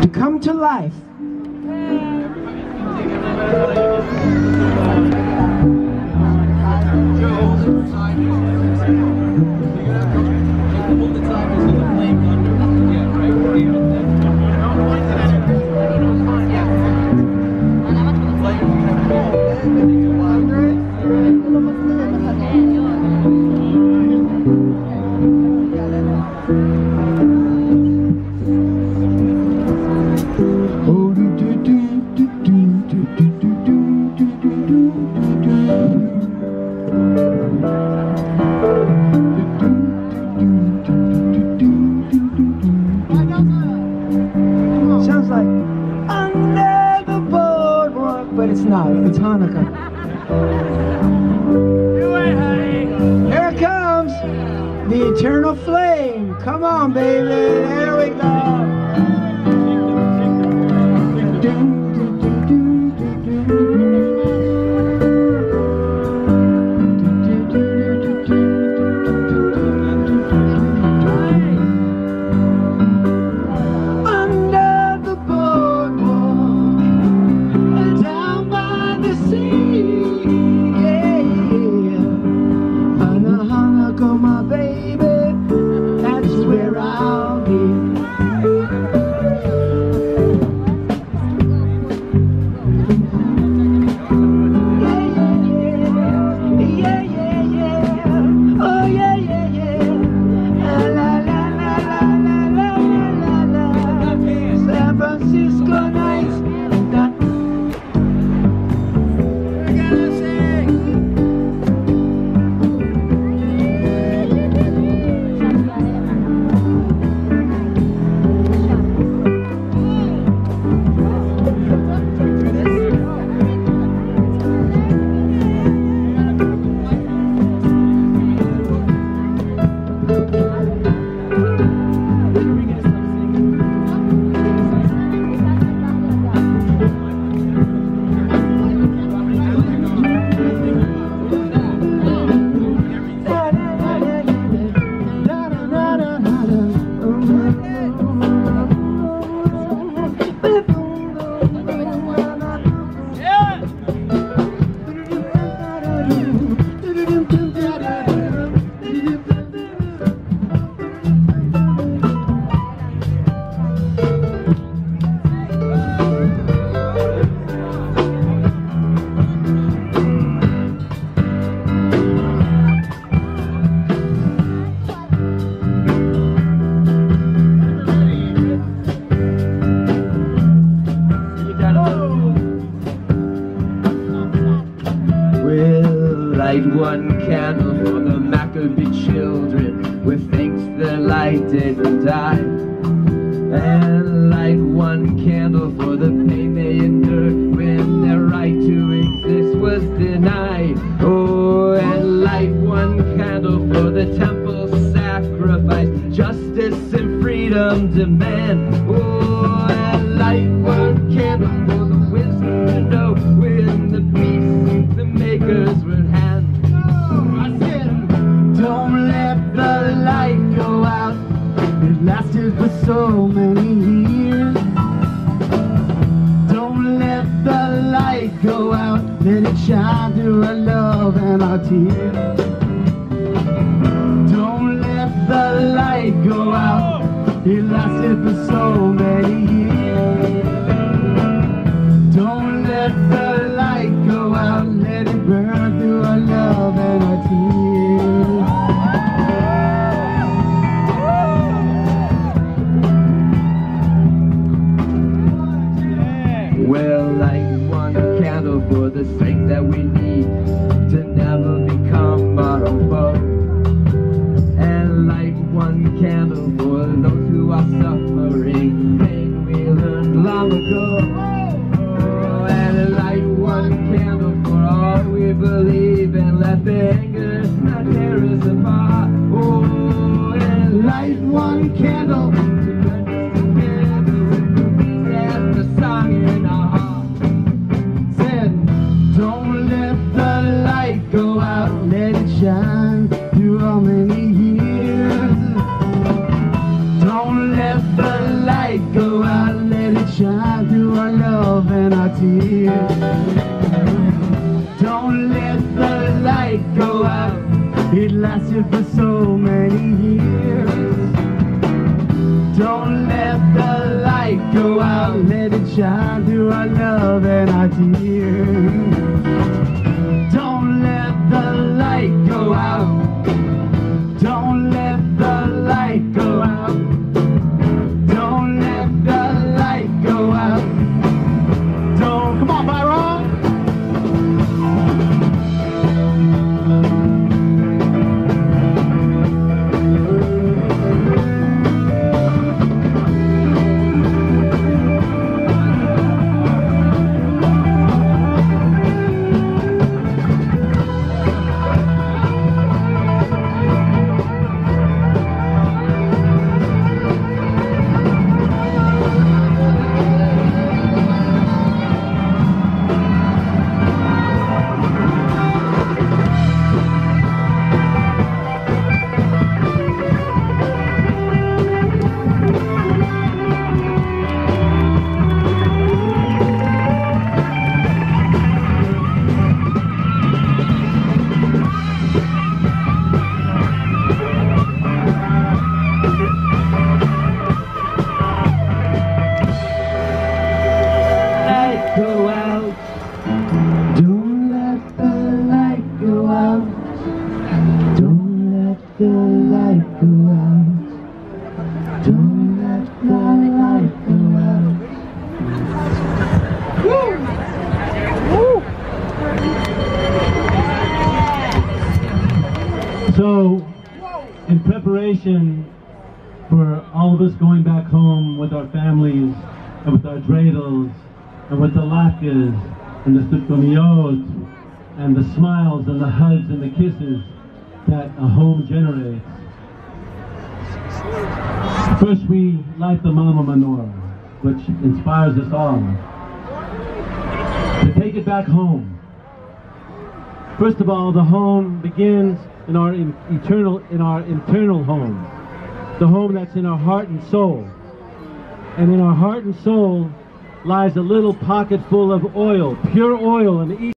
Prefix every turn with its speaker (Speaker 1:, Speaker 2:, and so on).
Speaker 1: to come to life. But it's not. It's Hanukkah. Here it comes, the eternal flame. Come on, baby. There we go. Baby, that's where I'll
Speaker 2: light one candle for the Maccabee children with thanks their light didn't die. And light one candle for the pain they endured when their right to
Speaker 1: it shine through our love and our tears. Don't let the light go out. It lasted for so many
Speaker 2: long ago. Oh, and light one candle for all we believe and let the anger not tear us apart. Oh, and light one candle
Speaker 1: Don't let the light go out. It
Speaker 3: lasted for so many years. Don't let the light go out. Let it shine through our love and our tears. Don't let the light go out. Don't let the light go out.
Speaker 4: So, in preparation for all of us going back home with our families and with our dreidels and with the latkes and the stukamiot and the smiles and the hugs and the kisses that a home generates. First we light the mama menorah, which inspires us all to take it back home. First of all, the home begins in our eternal, in our internal home, the home that's in our heart and soul. And in our heart and soul lies a little pocket full of oil, pure oil, and each